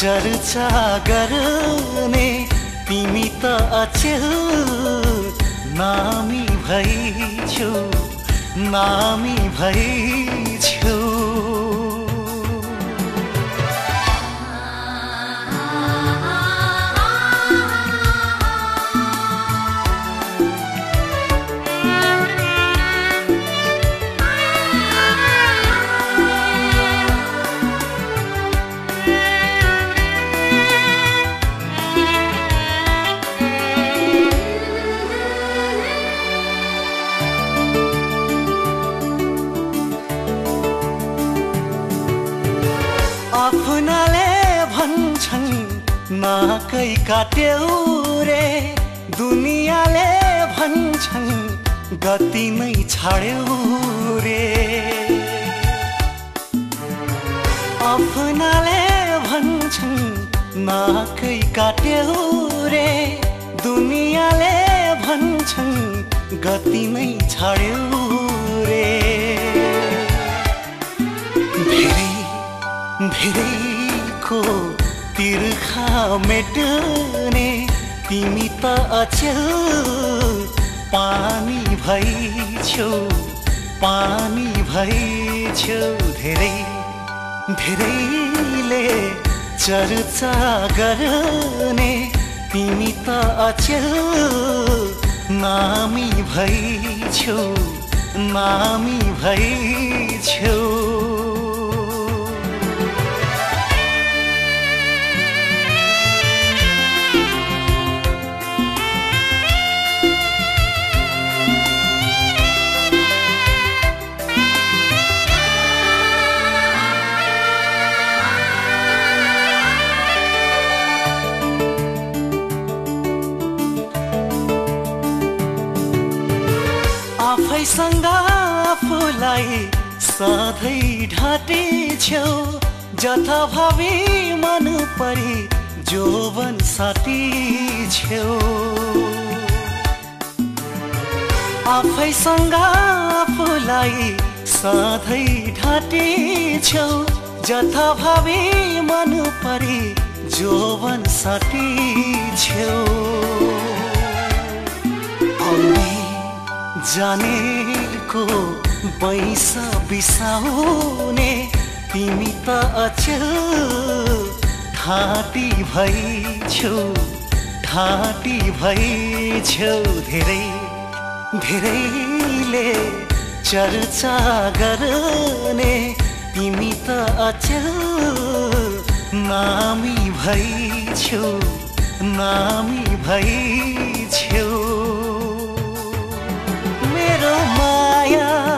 चर्चा गर्ने तिमी त अचेल। नामी भइछौ नामी भइछौ। नाकै काट्यौ रे दुनियाँले भन्छन् गति नै छाड्यौ रे आफ्नाले भन्छन् नाकै काट्यौ रे दुनियाँले भन्छन् गति नै छाड्यौ रे धेरै धेरैको तिर्खा मेट्ने तिमी त अचेल। पानी भइछौ पानी भइछौ धेरै धेरैले चर्चा गर्ने तिमी त अचेल। नामी भइछौ नामी भइछौ आफैसँग आफूलाई सधैँ ढाँटे छेउ जथाभावी मन परी जोवन साथी छेउ आफैसँग आफूलाई सधैँ ढाँटे छेउ जथाभावी मन परी जोवन साथी छेउ जानेको बैसा बिसाउने तिमी त अचेल ठाटी ठाटी भइछौ धेरै धेरैले चर्चा गर्ने तिमी त अचेल नामी भइछौ नामी भइ yeah.